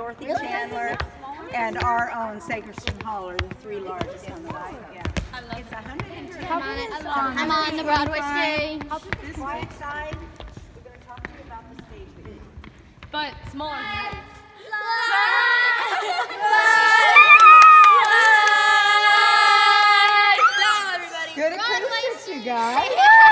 Dorothy really? Chandler, and our own Segerstrom Hall are the three largest on the right. Yeah. It's 110. I'm on, it. I'm on the Broadway stage. This wide side, we're going to talk to you about the stage. But smaller. Good acoustics, you guys.